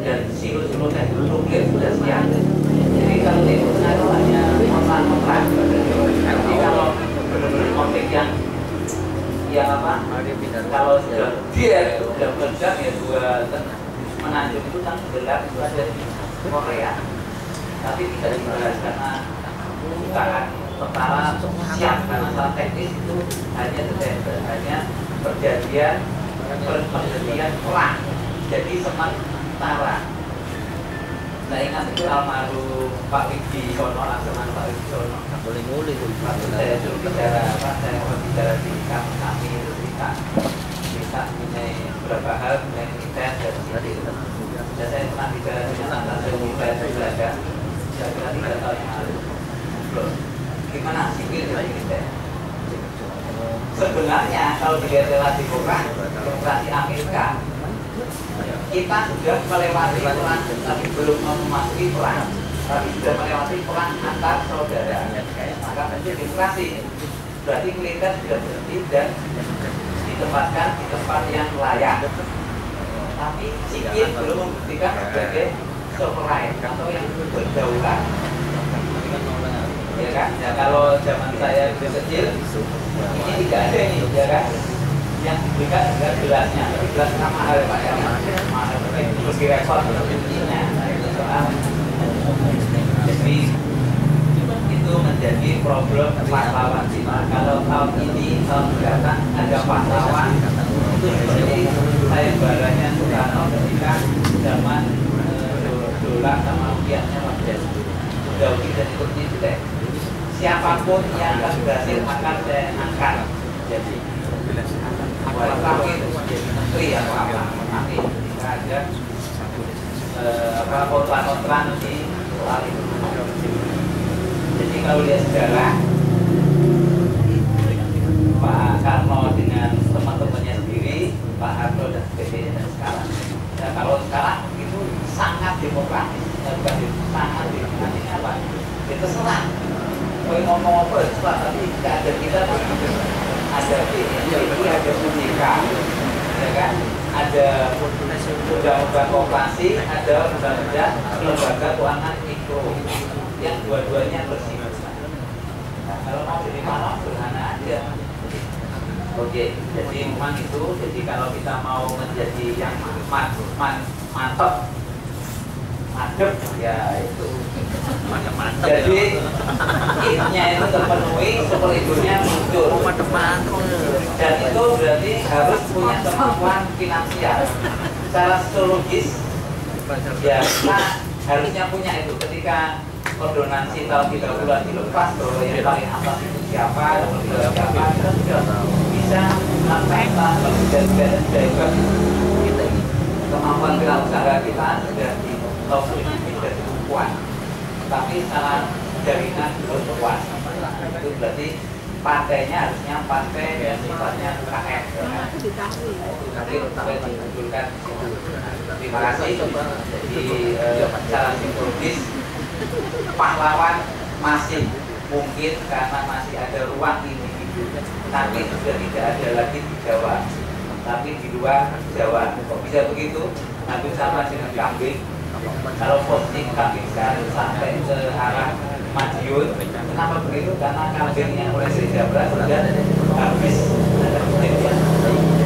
dan siklus-siklus teknik nuklir sudah siap. Jadi kalau di itu hanya kontrak-kontrak. Jadi kalau benar-benar konflik yang yang apa? Kalau sudah dia itu sudah meledak ya dua menanjung itu kan meledak itu ada di Korea. Tapi tidak dibahas karena bukan perkara siap karena masalah teknis itu hanya hanya perjanjian perjanjian perang jadi sementara saya ingat itu almarhum Pak Widi Sono laksaman Pak Widi Sono. Boleh tuh. Waktu saya dulu bicara apa saya mau bicara di kami kami itu kita kita punya beberapa hal yang kita dan tadi kita dan saya pernah bicara dengan anak saya saya itu belajar kira-kira tiga tahun yang lalu. Gimana sipil dari kita sebenarnya kalau dilihat relasi demokrasi Amerika kita sudah melewati perang tapi belum memasuki perang tapi sudah melewati perang antar saudara. Maka menjadi demokrasi berarti militer sudah berhenti dan ditempatkan di tempat yang layak. Tapi sipil belum membuktikan sebagai sovereign atau yang berdaulat ya kan? Ya kalau zaman saya kecil ini tidak ada ini ya kan yang diberikan adalah gelasnya. Tapi gelas kan mahal ya pak ya? Mahal. Tapi terus direpot intinya nah, soal. Jadi itu menjadi problem pahlawan kita kalau tahun ini tahun mendatang ada pahlawan itu seperti saya barangnya Soekarno ketika zaman eh, dolar sama rupiahnya jauh tidak seperti itu deh siapa pun yang berhasil akan saya angkat. Jadi ada eh, di itu jadi kalau lihat sejarah Pak Karno dengan teman-temannya sendiri Pak Harto dan sebagainya dan sekarang ya, kalau sekarang itu sangat demokratis ya, bukan sangat demokratis apa serang kalau ngomong apa ya serang tapi ada kita ada BNPB, ada UJK ya kan? Ada undang-undang koperasi ada undang-undang lembaga keuangan mikro yang dua-duanya bersih. Nah, kalau mau jadi mana sederhana aja. Oke jadi memang itu jadi kalau kita mau menjadi yang man, man, mantap mantap ya itu. Mantap jadi itnya itu terpenuhi superegonya muncul. Mantap mantap dan itu berarti harus punya kemampuan finansial. Secara psikologis ya kita harusnya punya itu. Ketika ordonansi tahun 30-an dilepas bahwa yang paling atas itu siapa dan siapa kita sudah bisa melakukan dan dan kemampuan wirausaha kita sudah di ini sudah cukup kuat tapi secara jaringan belum kuat. Itu berarti partainya harusnya partai yang sifatnya KF tapi sampai dimunculkan terima kasih. Jadi eh, secara psikologis pahlawan masih mungkin karena masih ada ruang individu tapi sudah tidak ada lagi di Jawa. Tapi di luar Jawa. Kok bisa begitu? Hampir sama dengan kambing kalau posting kambing sekarang sampai ke arah Madiun kenapa begitu? Karena kambingnya oleh Sri Jabra sudah habis. Ada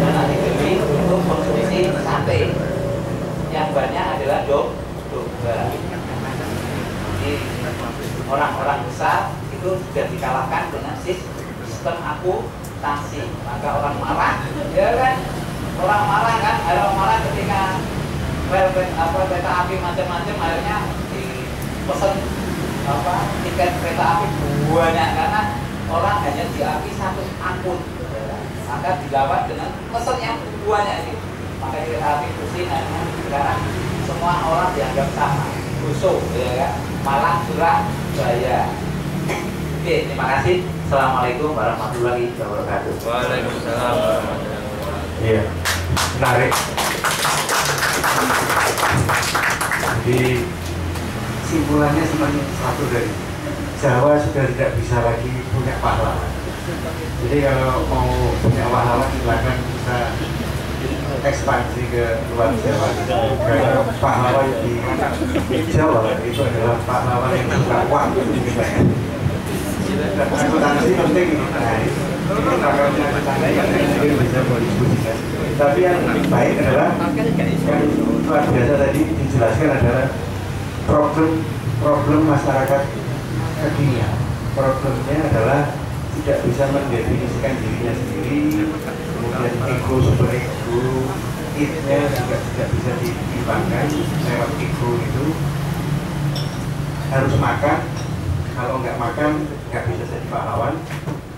karena dibeli untuk konsumsi sate. Yang banyak adalah dog domba. Jadi orang-orang besar itu sudah dikalahkan dengan sistem akuntansi. Maka orang marah ya kan? Orang marah kan? Orang marah ketika apa kereta api macam-macam akhirnya dipesan apa tiket kereta api banyak karena orang hanya diapi satu akun maka dilawan dengan pesan yang banyak ini. Maka kereta api pusing akhirnya sekarang semua orang dianggap sama. Busuk ya kan? Malang Surabaya oke terima kasih. Assalamualaikum warahmatullahi wabarakatuh. Waalaikumsalam. Iya, menarik. Jadi simpulannya semuanya satu dari Jawa sudah tidak bisa lagi punya pahlawan. Jadi kalau mau punya pahlawan silakan bisa ekspansi ke luar Jawa. Karena pahlawan di Jawa itu adalah pahlawan yang uang Tapi yang baik adalah yang luar biasa tadi dijelaskan adalah problem problem masyarakat kekinian. Problemnya adalah tidak bisa mendefinisikan dirinya sendiri, kemudian ego super ego, id-nya juga tidak bisa ditimbangkan lewat ego itu harus makan, kalau nggak makan nggak bisa jadi pahlawan,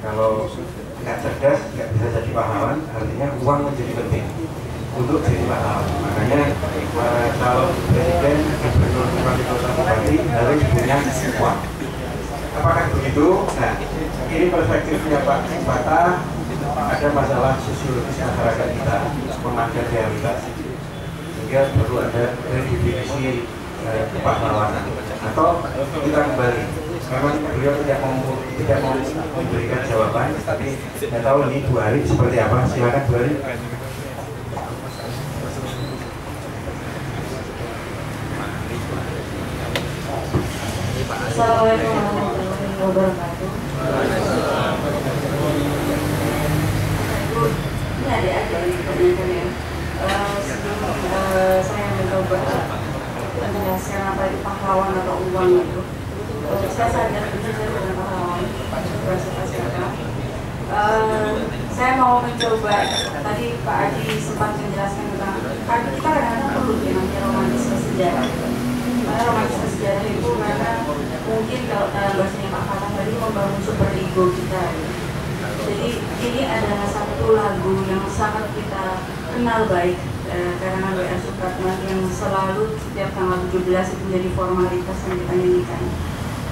kalau nggak cerdas nggak bisa jadi pahlawan, artinya uang menjadi penting untuk jadi pahlawan. Makanya para calon presiden, gubernur, bupati, kota, bupati harus punya uang. Apakah begitu? Nah, ini perspektifnya Pak Bata ada masalah sosiologis masyarakat kita memandang realitas sehingga perlu ada redefinisi eh, kepahlawanan atau kita kembali memang beliau tidak mau tidak mau memberikan jawaban tapi saya tahu ini Bu Ari seperti apa silakan Bu Ari Assalamualaikum warahmatullahi wabarakatuh. Ini adik-adik yang ditanyakan ya. Sebelum eh, saya mencoba menjelaskan apa itu pahlawan atau uang itu, eh, saya sadar itu saya bukan pahlawan. Eh, saya mau mencoba. Tadi Pak Adi sempat menjelaskan tentang kan kita kadang-kadang perlu ya namanya romantisme sejarah. Karena romantisme sejarah itu karena mungkin kalau dalam bahasanya Pak Fatah tadi membangun super ego kita. Ya. jadi ini adalah satu lagu yang sangat kita kenal baik eh, karena W.R. Supratman yang selalu setiap tanggal 17 itu menjadi formalitas yang kita nyanyikan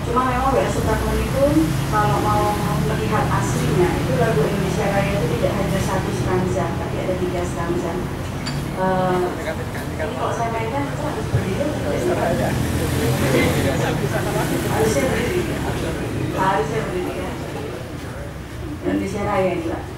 cuma memang W.R. Supratman itu kalau mau melihat aslinya itu lagu Indonesia Raya itu tidak hanya satu stanza tapi ada tiga stanza Eh, ini kalau saya mainkan itu harus berdiri harusnya berdiri harusnya berdiri ya Indonesia Raya ini Pak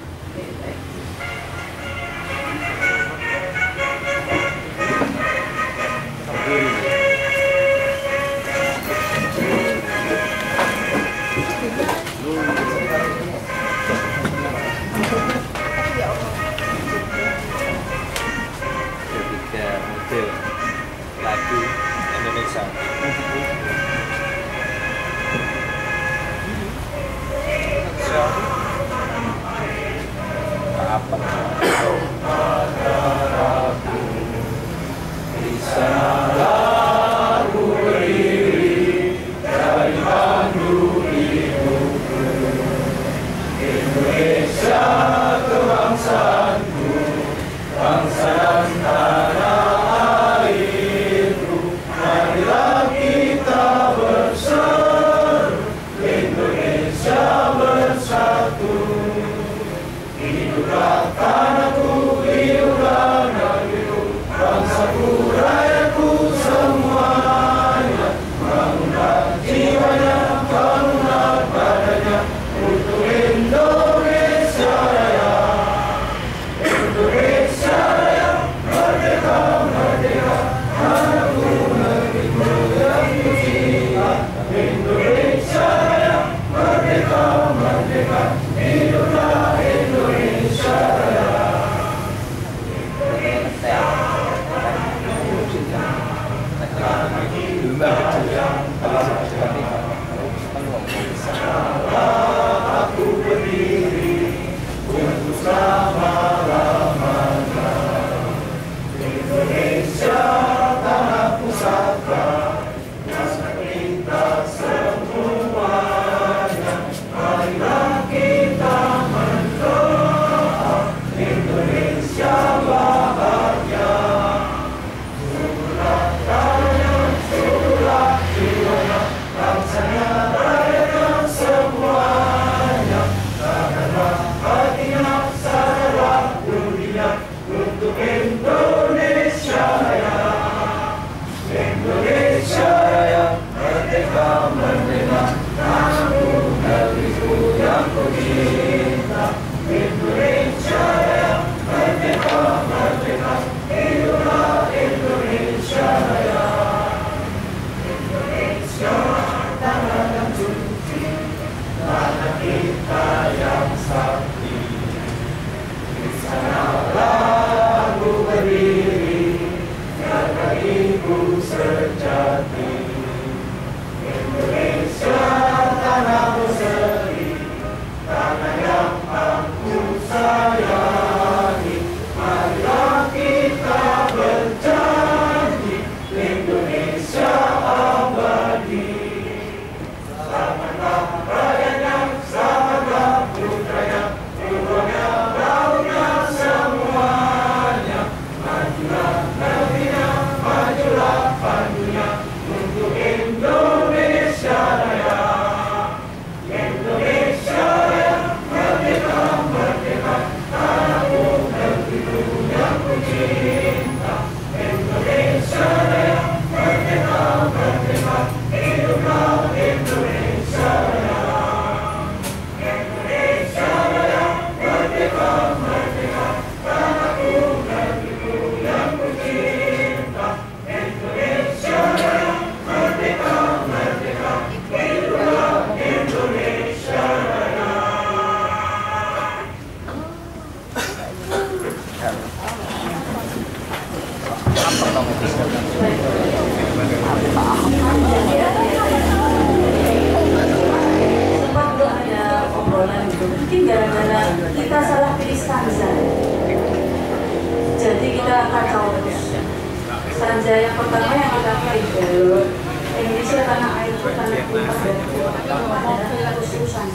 yang pertama yang kita pilih Indonesia tanah air tanah tumpah dan khususan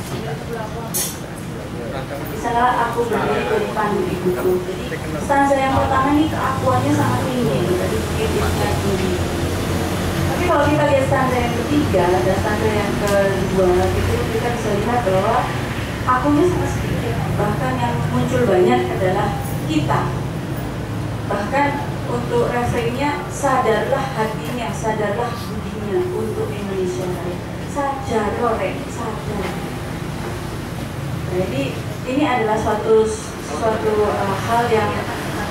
misalnya aku berdiri di depan ibuku jadi stanza yang pertama ini keakuannya sangat tinggi jadi titiknya tinggi. Tapi kalau kita lihat stanza yang ketiga dan stanza yang kedua itu kita bisa lihat bahwa akunya sangat sedikit. Bahkan yang muncul banyak adalah kita. Bahkan untuk refrainnya sadarlah hatinya sadarlah budinya untuk Indonesia Raya. Sadar Rorek sadar jadi ini adalah suatu suatu uh, hal yang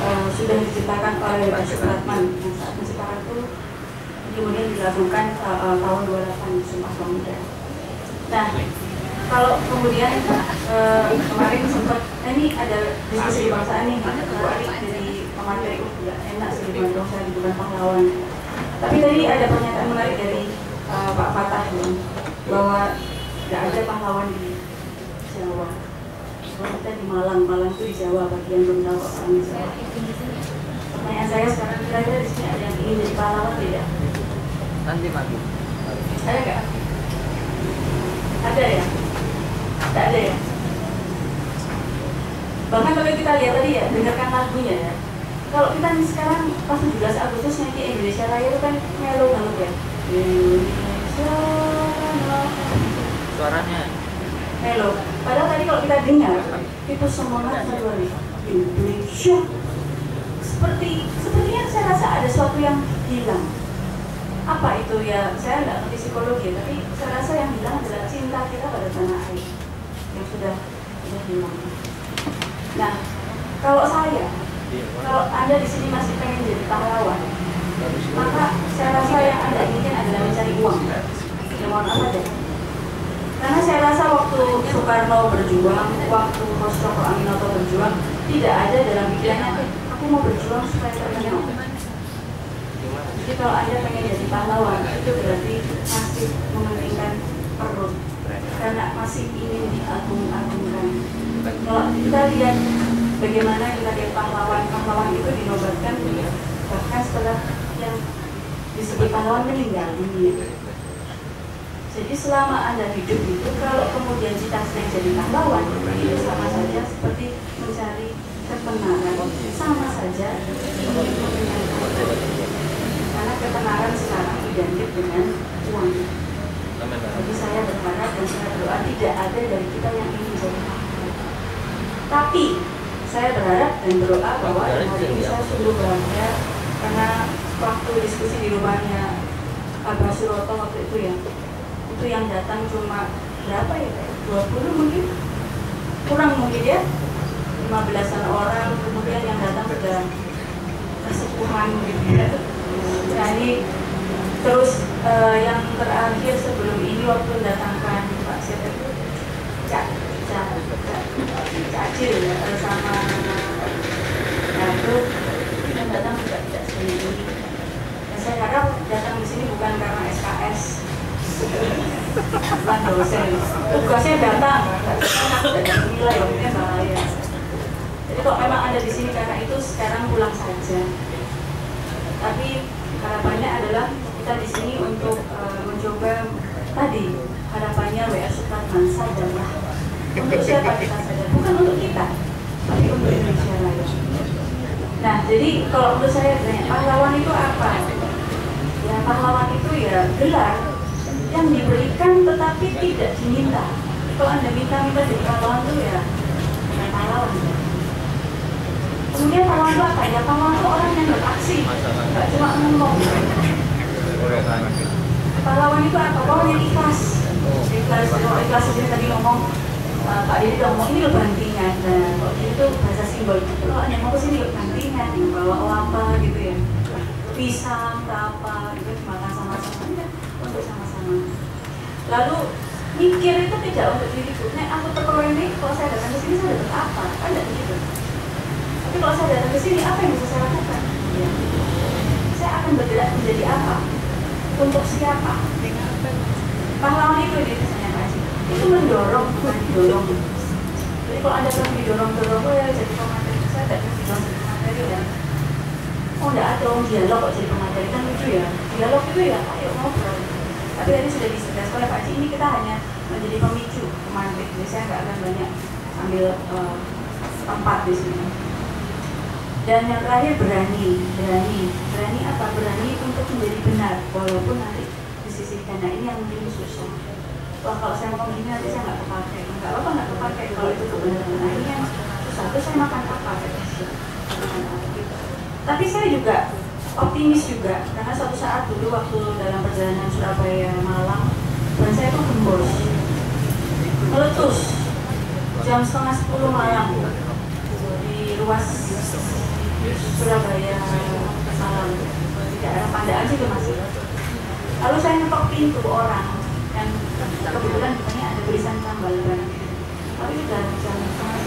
uh, sudah diciptakan oleh Pak Supratman. Yang saat menciptakan itu kemudian dilakukan uh, uh, tahun 28 Sumpah Pemuda. Nah, kalau kemudian uh, kemarin sempat nah ini ada diskusi kebangsaan nih menarik dari pemateri uh, ya, enak sih di saya bukan pahlawan. Tapi tadi ada pernyataan menarik dari uh, Pak Fatah ya, bahwa tidak ada pahlawan di Jawa. Kalau kita di Malang, Malang itu di Jawa, bagi yang belum tahu orang di Jawa. Pertanyaan saya sekarang kira-kira di sini ada yang ingin jadi pahlawan tidak? Nanti mati. Ada nggak? Ada ya? Tidak ada ya? Bahkan kalau kita lihat tadi ya, dengarkan lagunya ya. Kalau kita nih sekarang pas 17 Agustus nyanyi Indonesia Raya itu kan melo banget ya. Indonesia. Suaranya Melo. Padahal tadi kalau kita dengar itu semangat satu hari Indonesia. Seperti sepertinya saya rasa ada sesuatu yang hilang. Apa itu ya? Saya nggak ngerti psikologi, tapi saya rasa yang hilang adalah cinta kita pada tanah air yang sudah sudah hilang. Nah, kalau saya, kalau anda di sini masih pengen jadi pahlawan, maka saya rasa yang anda inginkan adalah mencari uang. Ya mohon apa deh? Karena saya rasa waktu Soekarno berjuang, waktu Rosroko Aminoto berjuang, tidak ada dalam pikirannya, "Eh, aku mau berjuang supaya terkenal. Jadi kalau Anda pengen jadi pahlawan, itu berarti masih mementingkan perut. Karena masih ingin diagung-agungkan. Kalau kita lihat bagaimana kita lihat pahlawan, pahlawan itu dinobatkan bahkan setelah yang disebut pahlawan meninggal dunia. Jadi selama Anda hidup itu, kalau kemudian cita-cita jadi pahlawan, itu sama saja seperti mencari ketenaran, sama saja. Karena ketenaran sekarang identik dengan uang. Jadi saya berharap dan saya berdoa tidak ada dari kita yang ingin jadi pahlawan. Tapi saya berharap dan berdoa bahwa hari ini saya sungguh bahagia karena waktu diskusi di rumahnya Abah Suroto waktu itu ya itu yang datang cuma berapa ya kayak 20 mungkin? Kurang mungkin ya? 15an orang kemudian yang datang sudah kesepuhan gitu ya. Nah ini terus eh, yang terakhir sebelum ini waktu mendatangkan Pak siapa itu Cak Cak Cak Cacil ya eh, sama Datuk yang datang juga tidak sendiri bukan dosen. Tugasnya datang. Dan nilai ini bahaya. Jadi kalau memang ada di sini karena itu sekarang pulang saja. Tapi harapannya adalah kita di sini untuk uh, mencoba tadi harapannya WR Supratman sadarlah untuk siapa kita sadar? Bukan untuk kita tapi untuk Indonesia Raya. Nah jadi kalau menurut saya banyak pahlawan itu apa ya pahlawan itu ya gelar yang diberikan tetapi tidak diminta. Kalau anda minta-minta jadi pahlawan itu ya bukan pahlawan. Ya. kemudian pahlawan itu apa ya? Pahlawan itu orang yang beraksi nggak cuma ngomong. Pahlawan itu apa? Pahlawan yang ikhlas. Ikhlas kalau ikhlas itu tadi ngomong uh, Pak Didi udah ngomong ini loh bantingan. Nah kalau itu bahasa simbol. Kalau yang mau ke sini loh bantingan bawa apa gitu ya pisang apa gitu makan sama-sama. Enggak untuk sama-sama. Lalu mikir itu tidak untuk diriku nek aku teko ini kalau saya datang ke sini saya dapat apa? Kan tidak begitu tapi kalau saya datang ke sini apa yang bisa saya lakukan? Ya. saya akan bergerak menjadi apa? Untuk siapa? Pahlawan itu di misalnya kasih itu mendorong bukan didorong. Jadi kalau ada yang didorong-dorong oh ya jadi pemateri saya tidak didorong jadi pemateri ya oh enggak ada orang dialog kok jadi pemateri kan lucu ya. Dialog itu ya ayo ngobrol. Tapi tadi sudah disegaskan oleh Pak Ci ini kita hanya menjadi pemicu pemantik. Jadi saya nggak akan banyak ambil uh, tempat di sini. Dan yang terakhir berani. Berani. Berani apa? Berani untuk menjadi benar walaupun nanti disisihkan nah ini yang mungkin susah. Wah kalau saya ngomong ini nanti saya nggak kepakai nggak apa nggak kepakai kalau itu kebenaran nah ini yang susah. Terus saya makan apa? Makan apa gitu tapi saya juga optimis juga karena suatu saat dulu waktu dalam perjalanan Surabaya Malang dan saya tuh gembos. Meletus. Jam setengah sepuluh malam. Di ruas Surabaya di daerah Pandaan situ masih lalu saya ngetok pintu orang yang kebetulan depannya ada tulisan tambal ban tapi udah jam setengah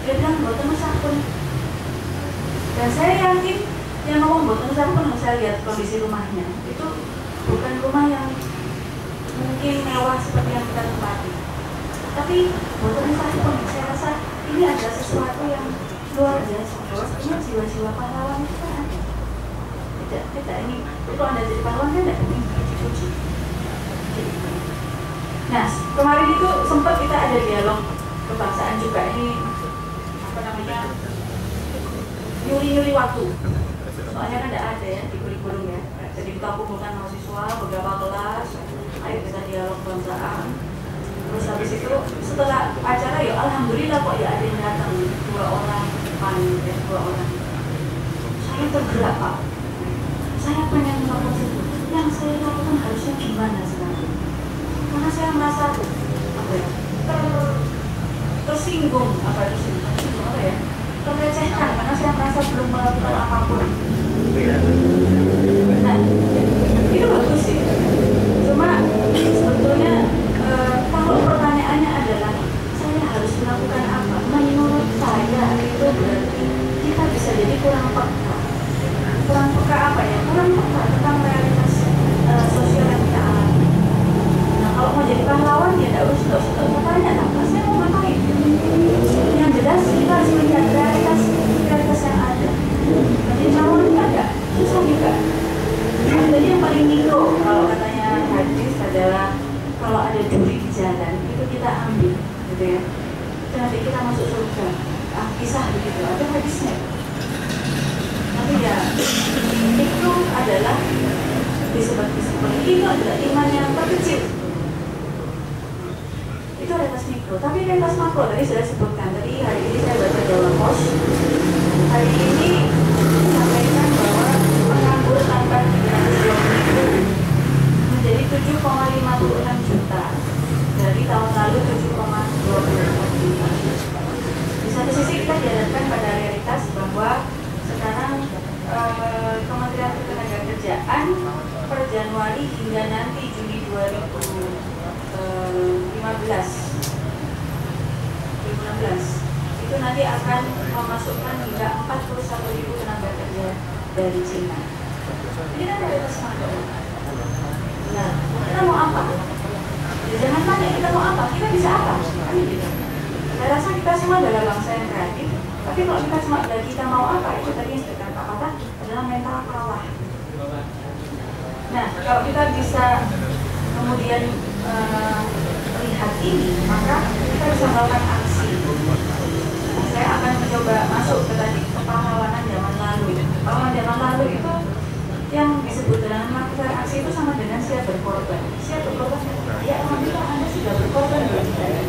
dia bilang buat sabun dan saya yakin yang ngomong buat sabun saya lihat kondisi rumahnya. Itu bukan rumah yang mungkin mewah seperti yang kita tempati. Tapi buat sabun saya rasa ini adalah sesuatu yang luar biasa. Ini jiwa-jiwa pahlawan itu kan ada. Tidak tidak ini. Kalau anda jadi pahlawan kan tidak penting dipuji. Nah kemarin itu sempat kita ada dialog kebangsaan juga ini nyuri-nyuri waktu. Soalnya kan tidak ada ya di kurikulum ya. Jadi kita kumpulkan mahasiswa beberapa kelas ayo kita dialog kebangsaan terus habis itu setelah acara ya alhamdulillah kok ya ada yang datang. Dua orang pan ya dua orang. Saya tergerak pak. Saya pengen melakukan itu. Yang saya lakukan harusnya gimana sekarang? Karena saya merasa apa ya ter, tersinggung apa itu tersinggung terlecehkan karena saya merasa belum melakukan apa pun. Nah itu bagus sih. Cuma sebetulnya e, kalau pertanyaannya adalah saya harus melakukan apa? Menurut saya itu berarti kita bisa jadi kurang peka. Kurang peka apa ya? Kurang peka tentang realitas e, sosial yang kita alami. Nah kalau mau jadi pahlawan ya tidak usah tidak usah tanya apa saya mau ngapain jelas kita harus melihat realitas realitas yang ada. Pahlawan itu ada susah juga. Nah, jadi yang paling mikro kalau katanya hadis adalah kalau ada duri di jalan itu kita ambil gitu ya. Nanti kita masuk surga. Ah, kisah begitu ada hadisnya. Tapi ya itu adalah disebut disebut itu adalah iman yang terkecil itu realitas mikro. Tapi realitas makro tadi sudah sebutkan. Tadi hari ini saya baca dalam pos. Hari ini menyampaikan bahwa penganggur tanpa 320 menjadi 7,56 juta. Dari tahun lalu 7,24 juta. Di satu sisi kita dihadapkan pada realitas bahwa sekarang eh, Kementerian Ketenagakerjaan per Januari hingga nanti Juni 2020. 2016 itu nanti akan memasukkan hingga 41 ribu tenaga kerja dari Cina. Ini kan ada. Nah, kita mau apa? Ya, jangan tanya kita mau apa, kita bisa apa? Gitu. Saya rasa kita semua adalah bangsa yang kreatif, tapi kalau kita cuma dari kita mau apa, itu tadi yang dikatakan Pak Pata adalah mental kalah. Nah, kalau kita bisa kemudian uh, lihat ini, maka kita bisa melakukan aksi saya akan mencoba masuk ke tadi kepahlawanan zaman lalu. Pahlawan zaman lalu itu yang disebut dengan melakukan aksi itu sama dengan siap berkorban. Siap berkorban, ya alhamdulillah Anda sudah berkorban saya.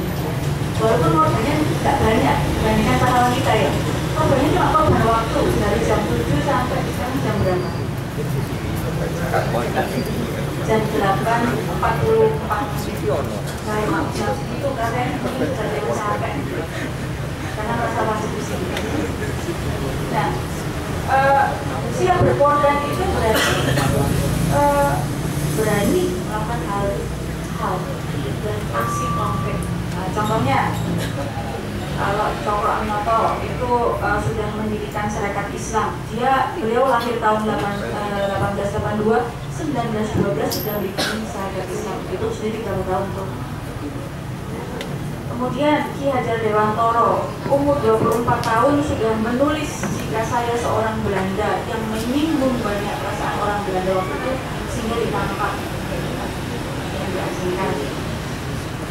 Walaupun korbannya tidak banyak dibandingkan pahlawan kita ya. Korbannya cuma korban waktu dari jam 7 sampai jam berapa? Jam 8.44 Saya maaf, jam katanya mungkin sudah jadi capek karena masalah pusing. Nah, uh, siap berkorban itu berarti uh, berani melakukan hal hal dan aksi konkret. Nah, contohnya, kalau Cokro Aminoto itu uh, sudah mendirikan Syarikat Islam. Dia beliau lahir tahun 8, uh, 1882, 1912 sudah bikin Syarikat Islam. Itu sudah 30 tahun tuh. Kemudian Ki Hajar Dewantoro umur 24 tahun sudah menulis jika saya seorang Belanda yang menyinggung banyak perasaan orang Belanda waktu itu sehingga ditangkap yang diasingkan.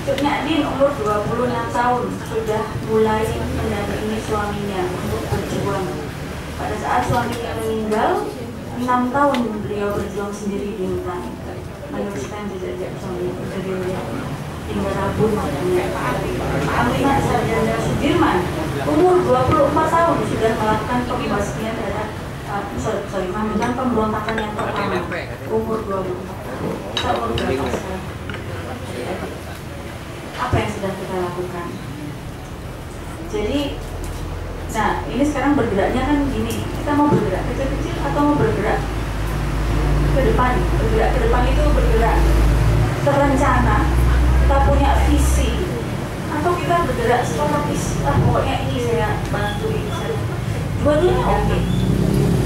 Cuk Nyadin umur 26 tahun sudah mulai mendampingi suaminya untuk berjuang. Pada saat suaminya meninggal, 6 tahun beliau berjuang sendiri di hutan meneruskan jejak-jejak suaminya beliau hingga rabun matanya. Amrina Sarjana Sudirman umur 24 tahun sudah melakukan pembasmian terhadap uh, sorry, sorry, melakukan pemberontakan yang pertama umur 24 tahun. Apa yang sudah kita lakukan? Jadi, nah ini sekarang bergeraknya kan gini, kita mau bergerak kecil-kecil atau mau bergerak ke depan? Bergerak ke depan itu bergerak terencana kita punya visi atau kita bergerak sporadis ah pokoknya ini saya bantu ini saya dua-duanya oke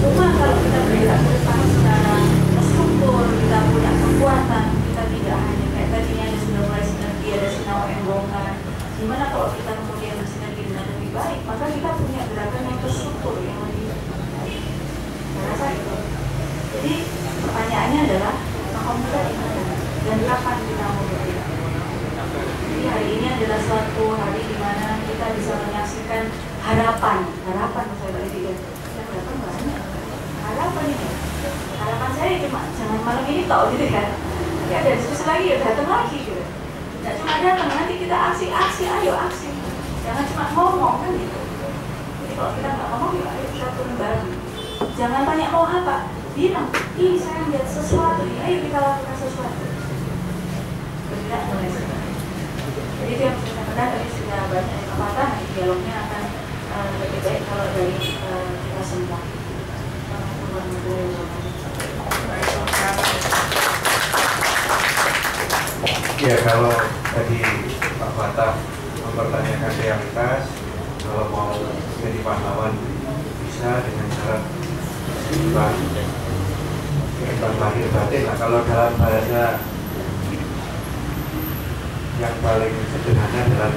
cuma kalau kita bergerak ke depan secara struktur kita punya kekuatan kita tidak hanya kayak tadinya ada sudah mulai sinergi ada sinau embongan gimana kalau kita kemudian bersinergi dengan lebih baik maka kita punya gerakan yang terstruktur yang lebih baik saya rasa itu jadi pertanyaannya adalah mau kita di dan kapan kita mau bergerak jadi hari ini adalah suatu hari di mana kita bisa menyaksikan harapan, harapan saya balik ya. Yang datang banyak. Harapan ini. Harapan saya cuma jangan malam ini tau gitu kan. Nanti ada diskusi lagi ya datang lagi gitu. Tidak cuma datang, nanti kita aksi-aksi, ayo aksi. Jangan cuma ngomong kan gitu. Jadi kalau kita nggak ngomong, ya ayo turun bareng. Jangan tanya mau apa, bilang, ih saya lihat sesuatu, ayo kita lakukan sesuatu. Bergerak mulai. Jadi itu yang saya katakan tadi sudah banyak yang nanti dialognya akan uh, lebih baik kalau dari uh, kita semua. Ya kalau tadi Pak Bata mempertanyakan realitas, kalau mau jadi pahlawan bisa dengan syarat seimbang lahir batin. Nah kalau dalam bahasa yang paling sederhana adalah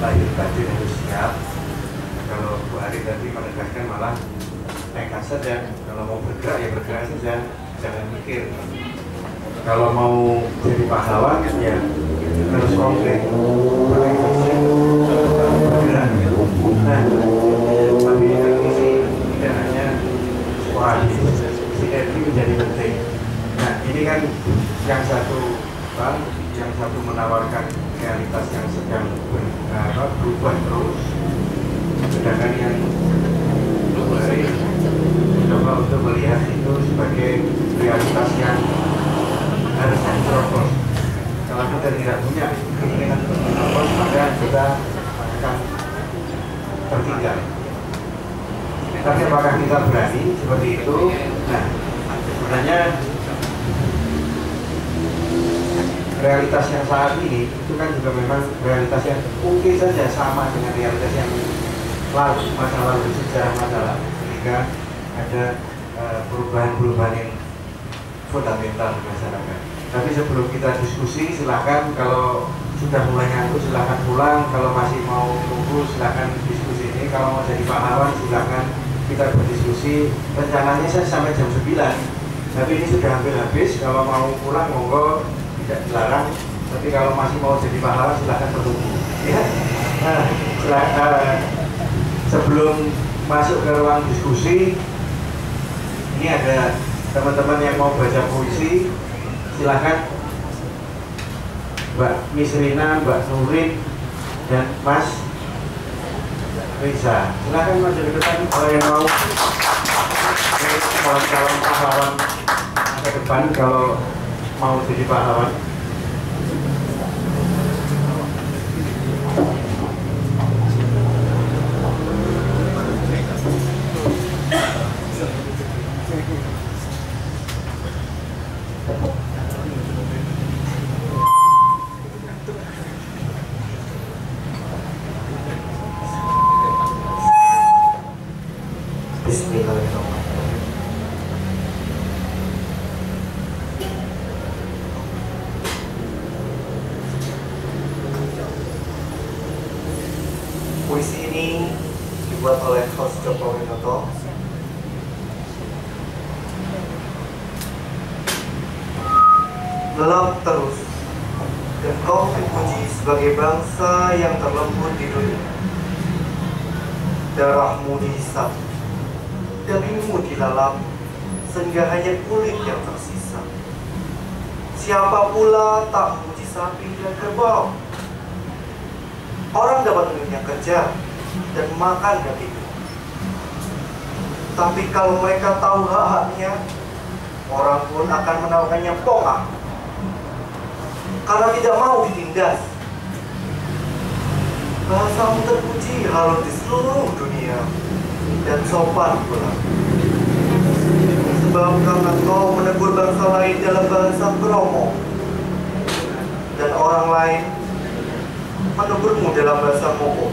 lahir batin harus siap. Kalau Bu Ari tadi menegaskan malah nekat saja. Kalau mau bergerak ya bergerak saja, jangan mikir. Kalau mau jadi pahlawan ya harus konkret. Nah, tapi ini tidak hanya menjadi penting. Nah, ini kan yang satu yang satu menawarkan realitas yang terus sedangkan yang untuk melihat itu sebagai realitas yang harus kalau kita tidak punya menerobos maka kita akan tertinggal. Tapi apakah kita berani seperti itu? Nah sebenarnya realitas yang saat ini itu kan juga memang realitas yang mungkin saja sama dengan realitas yang lalu masa lalu sejarah masa lalu. Sehingga ada eh, perubahan-perubahan yang fundamental di masyarakat. Tapi sebelum kita diskusi, silahkan kalau sudah mulai ngantuk silahkan pulang. Kalau masih mau tunggu silahkan diskusi ini. Kalau mau jadi pahlawan silahkan kita berdiskusi. Rencananya saya sampai jam 9 tapi ini sudah hampir habis. Kalau mau pulang monggo tidak dilarang. Tapi kalau masih mau jadi pahlawan silahkan bertunggu. Ya. Nah, silah- eh, sebelum masuk ke ruang diskusi, ini ada teman-teman yang mau baca puisi, silahkan Mbak Misrina, Mbak Nurin, dan Mas Riza. Silahkan maju ke depan kalau yang mau calon-calon pahlawan ke depan kalau mau jadi pahlawan. Bismillahirrahmanirrahim. Puisi ini dibuat oleh host Joko Winoto. Gelap terus, dan kau dipuji sebagai bangsa yang terlembut di dunia. Darahmu dihisap, dagingmu dilalap, sehingga hanya kulit yang tersisa. Siapa pula tak memuji sapi dan kerbau? Orang dapat minumnya kerja dan makan dagingnya. Tapi kalau mereka tahu hak-haknya, orang pun akan menawarkannya pongah. Karena tidak mau ditindas. Bahasamu terpuji halus di seluruh dunia dan sopan pula. Sebab karena kau menegur bangsa lain dalam bahasa kromo dan orang lain menegurmu dalam bahasa moko.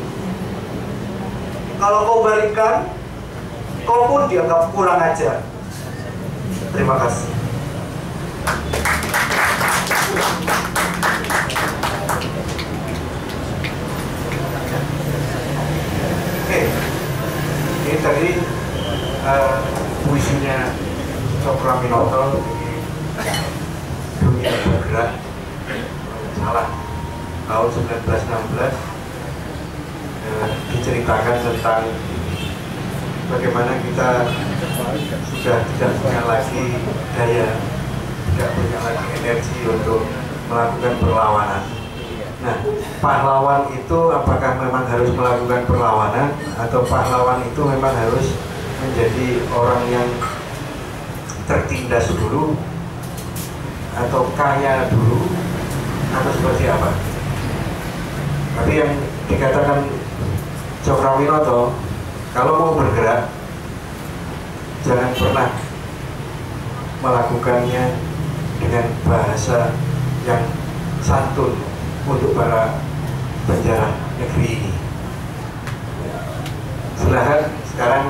Kalau kau balikan, kau pun dianggap kurang ajar. Terima kasih. Ini tadi eh, puisinya Cokro Minoto dunia bergerak salah tahun 1916 eh, diceritakan tentang bagaimana kita sudah tidak punya lagi daya tidak punya lagi energi untuk melakukan perlawanan Nah, pahlawan itu apakah memang harus melakukan perlawanan atau pahlawan itu memang harus menjadi orang yang tertindas dulu atau kaya dulu atau seperti apa? Tapi yang dikatakan Cokrawinoto, kalau mau bergerak jangan pernah melakukannya dengan bahasa yang santun untuk para penjara negeri ini. Silahkan sekarang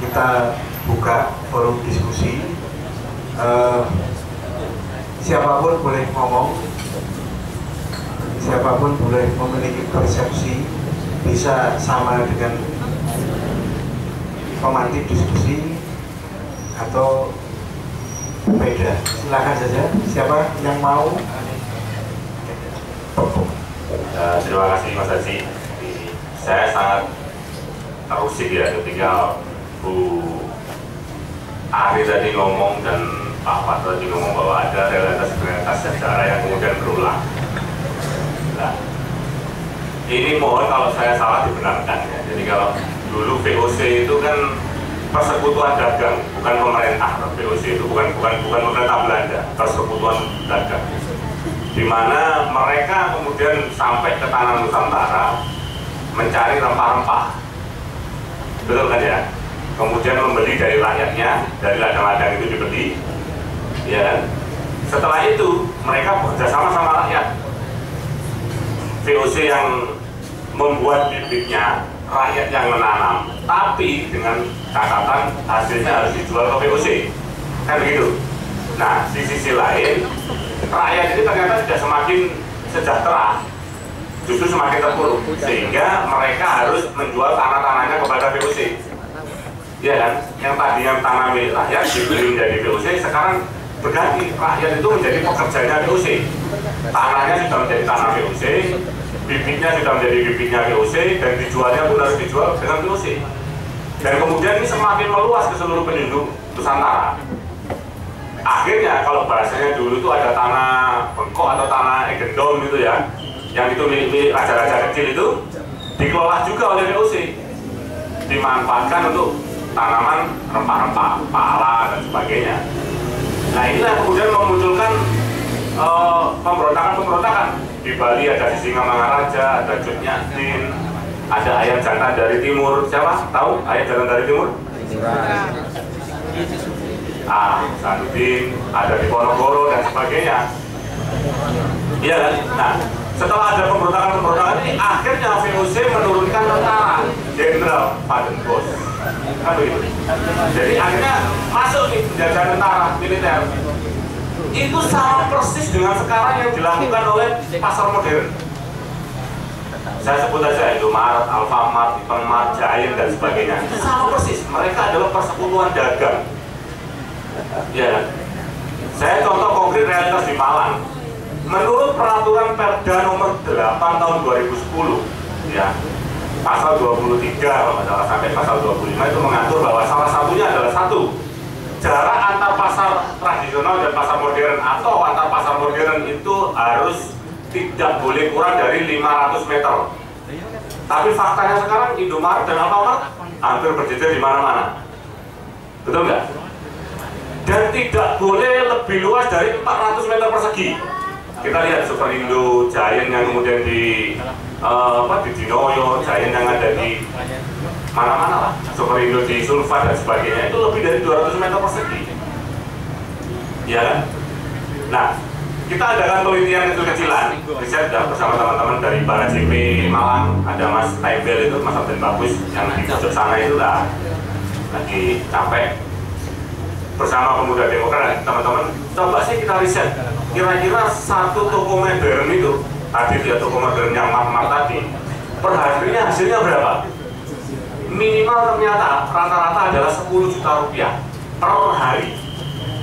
kita buka forum diskusi. Eh, siapa pun boleh ngomong, siapa pun boleh memiliki persepsi, bisa sama dengan pemantik diskusi atau beda. Silahkan saja. Siapa yang mau Eh, terima kasih Mas Haji. Saya sangat terusik ya ketika Bu Ari tadi ngomong dan Pak Pat tadi ngomong bahwa ada realitas-realitas sejarah yang kemudian berulang. Nah, ini mohon kalau saya salah dibenarkan ya. Jadi kalau dulu VOC itu kan persekutuan dagang, bukan pemerintah. VOC itu bukan bukan bukan pemerintah Belanda, persekutuan dagang di mana mereka kemudian sampai ke tanah Nusantara mencari rempah-rempah. Betul kan ya? Kemudian membeli dari rakyatnya, dari ladang-ladang itu dibeli, ya kan? setelah itu mereka bekerja sama sama rakyat VOC yang membuat bibitnya rakyat yang menanam tapi dengan catatan hasilnya harus dijual ke VOC kan begitu nah di sisi lain rakyat itu ternyata tidak semakin sejahtera justru semakin terpuruk. Sehingga mereka harus menjual tanah-tanahnya kepada VOC ya kan? Yang tadinya tanah milik rakyat dibeli menjadi VOC sekarang berganti. Rakyat itu menjadi pekerjanya VOC tanahnya sudah menjadi tanah VOC bibitnya sudah menjadi bibitnya VOC dan dijualnya pun harus dijual dengan VOC dan kemudian ini semakin meluas ke seluruh penduduk Nusantara akhirnya kalau bahasanya dulu itu ada tanah bengkok atau tanah egendom gitu ya yang itu milik-milik raja-raja kecil itu dikelola juga oleh VOC dimanfaatkan untuk tanaman rempah-rempah, pala dan sebagainya. Nah inilah kemudian memunculkan uh, pemberontakan-pemberontakan. Di Bali ada Sisingamangaraja, ada Cut Nyatin ada ayat jantan dari timur. Siapa? tahu ayat jantan dari timur? Ah, Sanudin, ada di Ponorogo dan sebagainya. Iya kan? nah setelah ada pemberontakan-pemberontakan ini akhirnya VOC menurunkan tentara Jenderal Paden Bos kan begitu? Jadi akhirnya masuk nih penjajahan tentara militer. Itu sama persis dengan sekarang yang dilakukan oleh pasar modern. Saya sebut saja Indomaret, Alfamart, Hypermart, Giant dan sebagainya. Sama persis. Mereka adalah persekutuan dagang ya. Saya contoh konkret realitas di Malang. Menurut peraturan Perda nomor 8 tahun 2010 ya pasal 23 kalau salah sampai pasal 25 itu mengatur bahwa salah satunya adalah satu jarak antar pasar tradisional dan pasar modern atau antar pasar modern itu harus tidak boleh kurang dari 500 meter. Tapi faktanya sekarang Indomaret dan Alfamart hampir berjejer di mana-mana. Betul nggak? Dan tidak boleh lebih luas dari 400 meter persegi. Kita lihat Superindo, Giant yang kemudian di uh, apa di Dinoyo, Giant yang ada di mana-mana lah, Superindo di Sulfat dan sebagainya itu lebih dari 200 meter persegi. Ya? Nah, kita adakan penelitian kecil-kecilan, riset bersama teman-teman dari Bara JP Malang, ada Mas Taibel itu, Mas Abdul Bagus yang di sana itu lah. Lagi capek bersama pemuda demokrat teman-teman. Coba sih kita riset. Kira-kira satu toko modern itu tadi ya toko modern yang mat tadi per harinya hasilnya berapa? Minimal ternyata rata-rata adalah 10 juta rupiah per hari.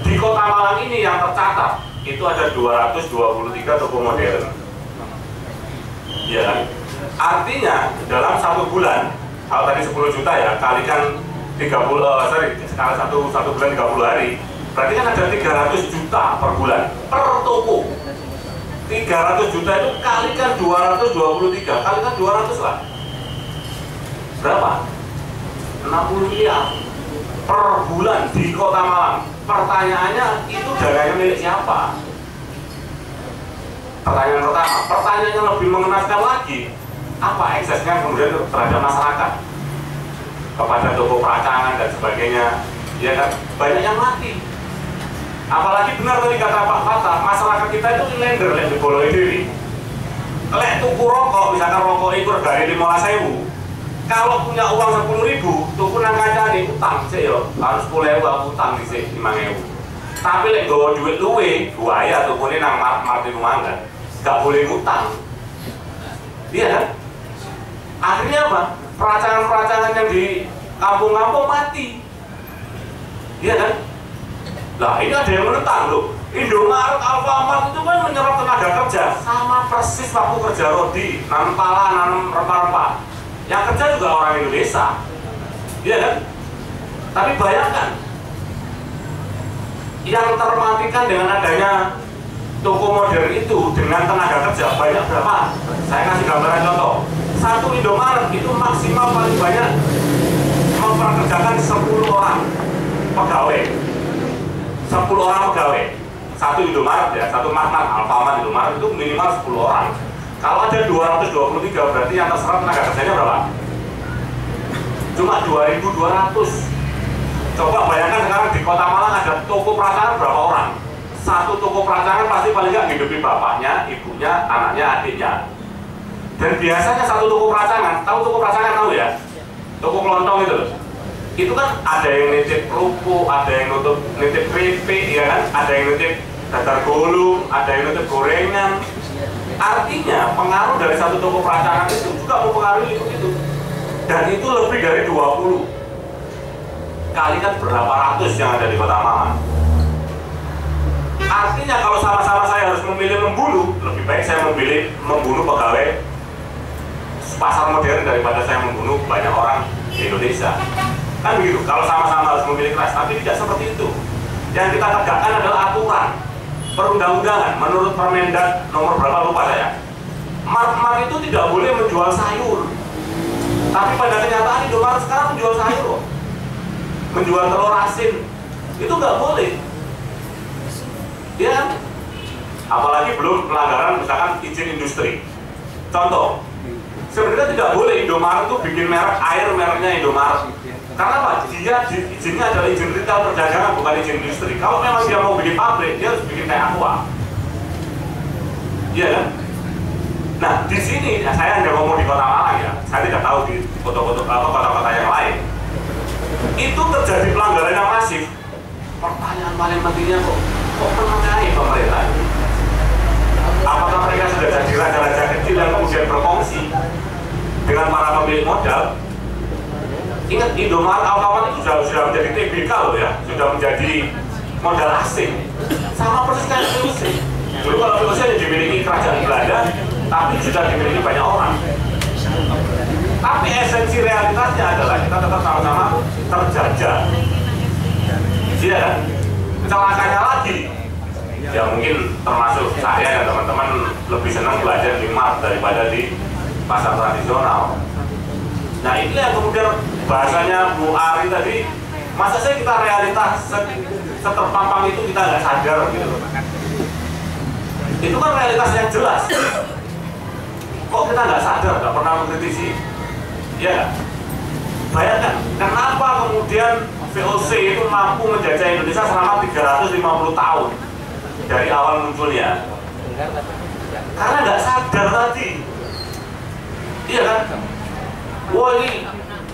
Di kota Malang ini yang tercatat itu ada 223 toko modern. Ya artinya dalam satu bulan kalau tadi 10 juta ya kalikan 30 uh, sorry skala satu satu bulan 30 hari. Berarti kan ada 300 juta per bulan per toko. 300 juta itu kalikan 223 kalikan 200 lah. Berapa? 60 miliar. Per bulan di kota Malang. Pertanyaannya itu dananya milik siapa? Pertanyaan pertama. Pertanyaan yang lebih mengenaskan lagi apa eksesnya kemudian terhadap masyarakat kepada toko peracangan dan sebagainya. Ya kan? Banyak yang mati. Apalagi benar tadi kata Pak Fata masyarakat kita itu lender lek di bola diri lek tuku rokok misalkan rokok itu dari lima sewu kalau punya uang sepuluh ribu tuku nang kaca di utang sih yo. Harus sepuluh ribu aku utang di sini lima ribu. Tapi lek bawa duit luwe buaya tuku ini nang mart mart di rumah kan gak boleh utang iya kan? Akhirnya apa peracangan-peracangan yang di kampung-kampung mati. Iya kan? Lah ini ada yang menentang loh. Indomaret, Alfamart itu kan menyerap tenaga kerja sama persis waktu kerja rodi nanam pala, nanam rempah-rempah. Yang kerja juga orang Indonesia. Iya kan? Tapi bayangkan yang termatikan dengan adanya toko modern itu dengan tenaga kerja banyak berapa? Saya kasih gambaran contoh. Satu Indomaret itu maksimal paling banyak memperkerjakan 10 orang pegawai. 10 orang pegawai. Satu Indomaret ya, satu Magnet Alfamart Indomaret itu minimal 10 orang. Kalau ada 223 berarti yang terserap tenaga kerjanya berapa? Cuma 2200. Coba bayangkan sekarang di Kota Malang ada toko perasaran berapa orang? Satu toko peracangan pasti paling nggak ngidupi bapaknya, ibunya, anaknya, adiknya. Dan biasanya satu toko peracangan, tahu toko peracangan tahu ya? Toko kelontong itu loh. Itu kan ada yang nitip kerupuk, ada yang nutup nitip keripik, ya kan? Ada yang nitip dadar gulung, ada yang nitip gorengan. Artinya pengaruh dari satu toko peracangan itu juga mempengaruhi itu. Dan itu lebih dari 20 kali kan berapa ratus yang ada di kota Malang. Artinya kalau sama-sama saya harus memilih membunuh, lebih baik saya memilih membunuh pegawai pasar modern daripada saya membunuh banyak orang di Indonesia. Kan begitu, kalau sama-sama harus memilih keras, tapi tidak seperti itu. Yang kita tegakkan adalah aturan perundang-undangan menurut Permendak nomor berapa lupa saya. Mart-mart itu tidak boleh menjual sayur. Tapi pada kenyataan Indomaret sekarang menjual sayur. Menjual telur asin. Itu nggak boleh. Ya? Apalagi belum pelanggaran misalkan izin industri. Contoh, sebenarnya tidak boleh Indomaret itu bikin merek air mereknya Indomaret. Karena apa? Dia di- izinnya adalah izin retail perdagangan bukan izin industri. Kalau memang dia mau bikin pabrik, dia harus bikin kayak aqua. Iya kan? Nah, di sini ya, saya hanya ngomong di kota Malang ya. Saya tidak tahu di kota-kota apa kota-kota yang lain. Itu terjadi pelanggaran yang masif. Pertanyaan paling pentingnya kok kok menengahi pemerintah? Apakah mereka sudah jadi raja-raja kecil yang kemudian berkongsi dengan para pemilik modal? Ingat Indomaret awal-awal itu sudah, sudah menjadi TBK loh ya, sudah menjadi modal asing. Sama persis kayak VOC. Dulu kalau VOC hanya dimiliki kerajaan Belanda, tapi sudah dimiliki banyak orang. Tapi esensi realitasnya adalah kita tetap sama-sama terjajah. Iya kan? Celakanya ya mungkin termasuk saya dan teman-teman lebih senang belajar di mart daripada di pasar tradisional. Nah ini yang kemudian bahasanya Bu Ari tadi, masa saya kita realitas se- seterpampang itu kita nggak sadar gitu. Itu kan realitas yang jelas. Kok kita nggak sadar, nggak pernah mengkritisi? Ya, bayangkan kenapa kemudian VOC itu mampu menjajah Indonesia selama 350 tahun dari awal munculnya. Karena nggak sadar tadi. Iya kan? Wah ini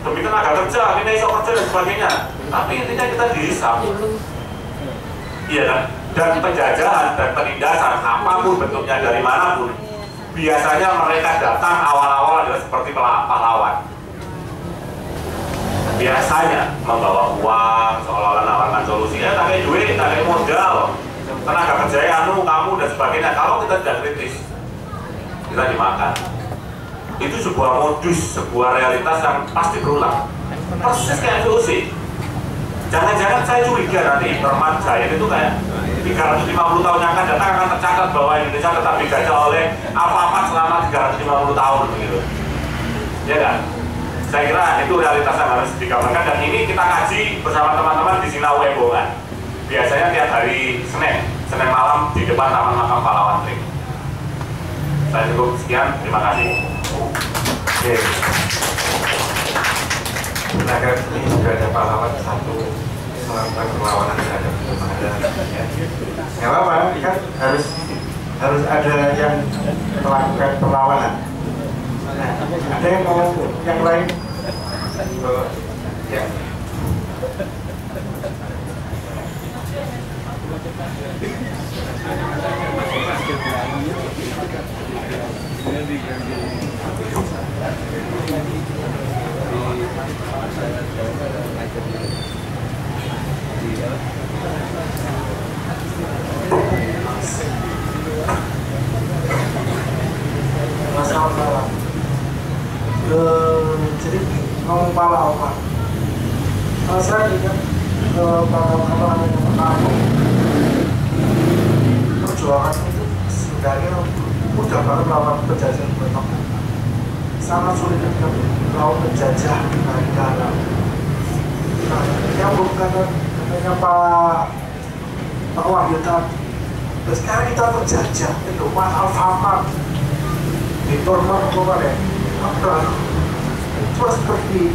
demi tenaga kerja, ini iso kerja dan sebagainya. Tapi intinya kita dihisap. Iya kan? Dan penjajahan dan penindasan apa pun bentuknya dari mana pun, biasanya mereka datang awal-awal adalah seperti pahlawan. Biasanya membawa uang, seolah-olah nawarkan solusi, ya pakai duit, pakai modal, tenaga kerja anu, kamu dan sebagainya. Kalau kita tidak kritis, kita dimakan itu sebuah modus, sebuah realitas yang pasti berulang. Persis kayak VOC. Jangan-jangan saya curiga nanti Perman Giant itu kayak 350 tahun yang akan datang akan tercatat bahwa Indonesia tetap dijajah oleh apa-apa selama 350 tahun begitu. Ya kan? Saya kira itu realitas yang harus digambarkan dan ini kita kaji bersama teman-teman di Sinau Wembongan. Biasanya tiap hari Senin, Senin malam di depan Taman Makam Pahlawan Trik. Saya cukup sekian, terima kasih. Oke. Tenaga ini juga ada pahlawan satu melakukan perlawanan terhadap ada ya. Nggak apa-apa kan harus harus ada yang melakukan perlawanan. Nah, ada yang mau yang lain? Oh, ya. Kalau saya ingat eh, pahlawan yang pertama perjuangan itu sebenarnya mudah banget lawan penjajah Batak sangat sulit ketika lawan penjajah dari dalam nah yang bukan katanya Pak Pak Wahyu tadi. Terus sekarang kita terjajah Indomaret Alfamart di Tormar kemarin apa cuma seperti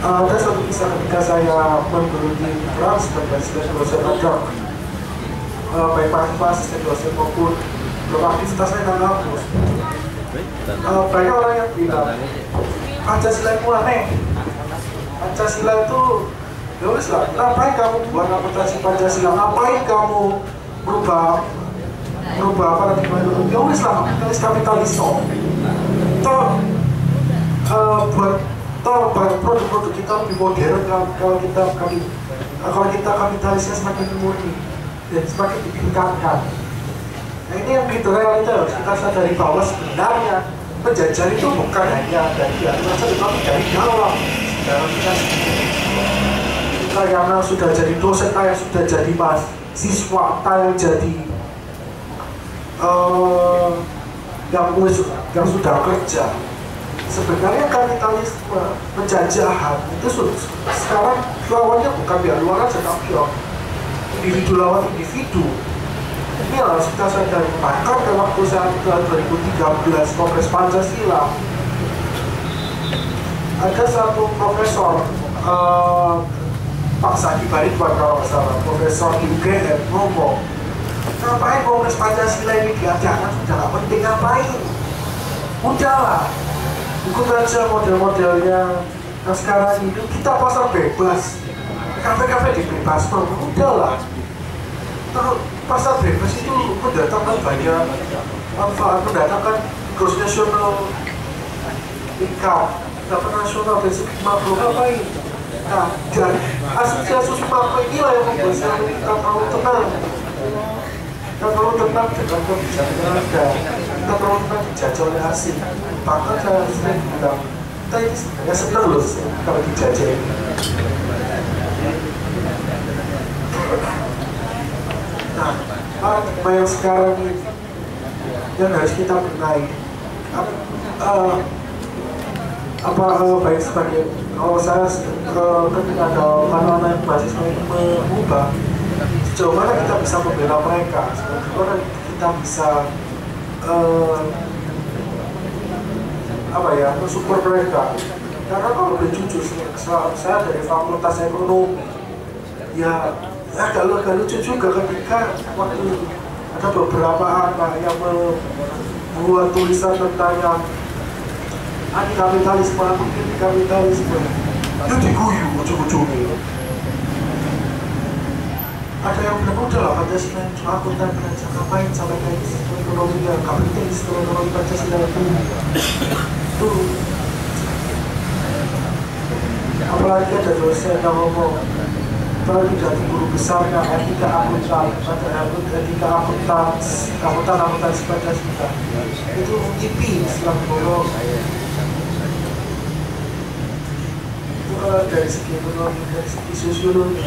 uh, ada satu kisah ketika saya menggeluti Trans sebagai special researcher eh, baik mahasiswa, asisten dosen maupun belum aktivitasnya kan kampus. Eh, banyak orang yang bilang Pancasila itu aneh. Pancasila itu ya wes lah, ngapain kamu buat amputasi Pancasila? Ngapain kamu merubah merubah apa nanti ya wes lah kapitalis kapitalis toh eh, buat toh produk-produk kita lebih modern kalau, kita kalau kita kapitalisnya semakin murni dan semakin ditingkatkan nah ini yang gitu realita harus kita sadari bahwa sebenarnya. Penjajah itu bukan hanya dari saja tapi dari dalam dalam kita sendiri kita yang sudah jadi dosen, kita yang sudah jadi mahasiswa, kita yang jadi eh, yang, yang sudah kerja. Sebenarnya kapitalisme penjajahan itu sekarang lawannya bukan pihak luar aja tapi individu lawan individu ini harus kita sadari. Bahkan ke waktu saya ke 2013 Kongres Pancasila ada satu profesor eh, Pak Sadi Baritwan kalau nggak salah profesor UGM ngomong ngapain Kongres Pancasila ini diadakan sudah nggak penting ngapain? Udahlah ikut aja model-modelnya. Yang sekarang itu kita pasar bebas kafe-kafe dibebas udahlah Terus pasar bebas itu mendatangkan banyak manfaat, mendatangkan gross national income, dapat nasional dan segi makro ngapain? Nah, dan asumsi-asumsi makro inilah yang membuat saya kita terlalu tenang. Kita terlalu tenang dengan kebijakan yang ada. Kita terlalu tenang dijajah oleh asing. Bahkan saya sering bilang, kita ini sebenarnya senang loh kalau dijajah ini. Nah, paradigma yang sekarang yang harus kita benahi? Apa, eh, apa eh, baik sebagai kalau saya eh, ketika ada anak-anak yang ini mengubah sejauh mana kita bisa membela mereka? Sejauh mana kita bisa eh, apa ya mensupport mereka? Karena kalau boleh jujur saya saya dari fakultas ekonomi ya agak agak lucu juga ketika waktu ada beberapa anak yang membuat tulisan tentang yang anti kapitalisme, anti kapitalisme. Itu diguyu ujung-ujungnya. Ada yang bilang udah lah Pancasila itu akuntan belajar ngapain sampai kayak ekonomi yang kapitalis ekonomi Pancasila itu. Itu apalagi ada dosen yang ngomong apalagi dari guru besarnya etika akuntan etika akuntan akuntan akuntan Pancasila itu IP Islam Borong itu kalau dari segi ekonomi dari segi sosiologi.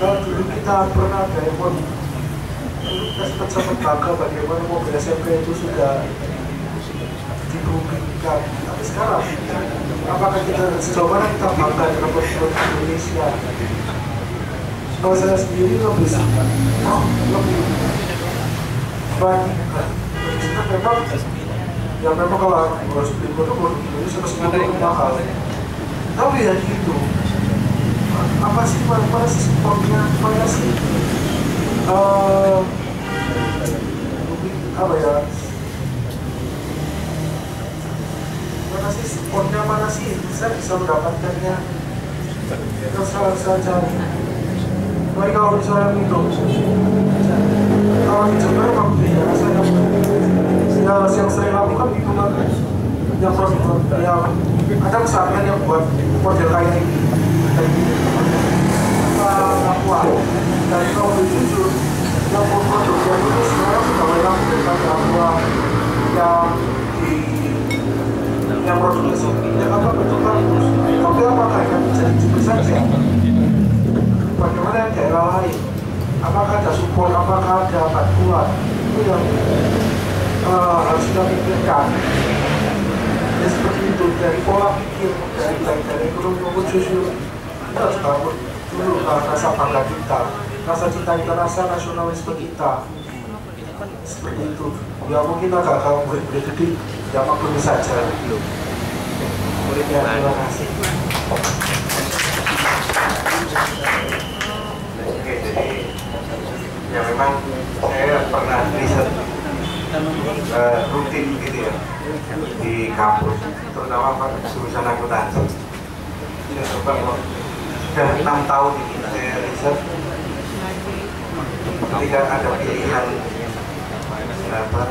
Kalau dulu kita pernah mau dulu kita sempat sempat bangga bagaimana mobil SMP itu sudah dibumikan tapi sekarang apakah kita sejauh mana kita bangga dengan produk Indonesia? Kalau saya sendiri lebih oh, lebih memang ya memang kalau harus beli produk produk Indonesia meskipun itu mahal. Tapi ya gitu apa sih mana, mana sih supportnya mana sih eh, apa ya mana sih supportnya mana sih? Saya bisa mendapatkannya terus saya cari. Tapi kalau misalnya minum kalau di Jember waktu ya saya ya yang saya lakukan itu kan yang produk yang ada misalnya yang buat model kayak ini. Kayak gini Papua dan kalau jujur yang produk yang itu sekarang sudah mulai rasa nasionalisme kita. Seperti itu. Ya mungkin agak kalau murid-murid gede. Ya maklumi saja. Muridnya terima kasih. Oke, jadi ya memang saya pernah riset uh, rutin gitu ya di kampus terutama pada jurusan akuntansi ya coba sudah enam tahun ini saya riset ketika ada pilihan apa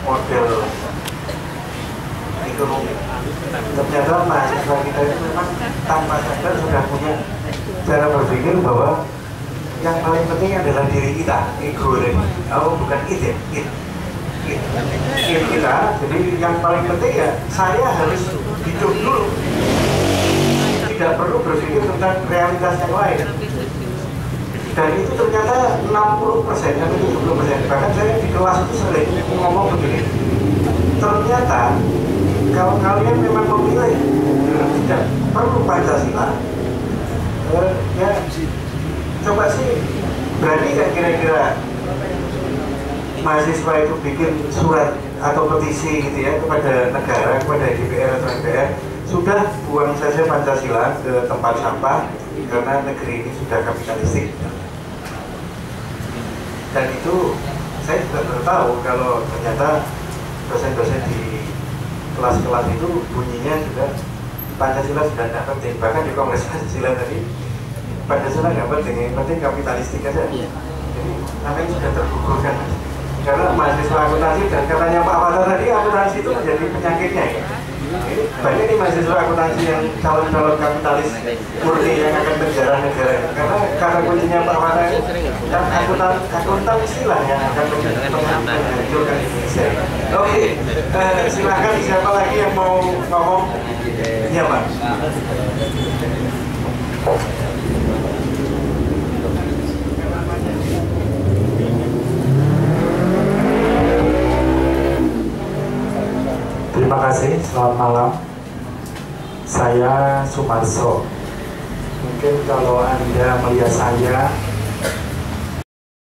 model ekonomi. Ternyata mahasiswa kita itu memang tanpa sadar sudah punya cara berpikir bahwa yang paling penting adalah diri kita ego ini oh bukan ya it it, it kita jadi yang paling penting ya saya harus hidup dulu. Tidak perlu berpikir tentang realitas yang lain dan itu ternyata 60 persen atau 70 persen. Bahkan saya di kelas itu sering ngomong begini ternyata kalau kalian memang memilih tidak perlu Pancasila eh, ya coba sih berani kan kira-kira mahasiswa itu bikin surat atau petisi gitu ya kepada negara, kepada DPR atau MPR sudah buang saja Pancasila ke tempat sampah karena negeri ini sudah kapitalistik dan itu saya juga baru tahu kalau ternyata dosen-dosen di kelas-kelas itu bunyinya juga Pancasila sudah tidak penting. Bahkan di Kongres Pancasila tadi Pancasila nggak penting yang penting kapitalistik aja. Jadi namanya sudah tergugurkan. Karena mahasiswa akuntansi dan katanya Pak Fatah tadi akuntansi itu menjadi penyakitnya ya banyak nih mahasiswa akuntansi yang calon-calon kapitalis murni yang akan menjarah negara. Karena kata kuncinya Pak Fatah dan akuntan akuntansi lah yang akan menghancurkan Indonesia. Oke eh, silakan siapa lagi yang mau ngomong? Iya Pak Terima kasih, selamat malam. Saya Sumarso. Mungkin kalau Anda melihat saya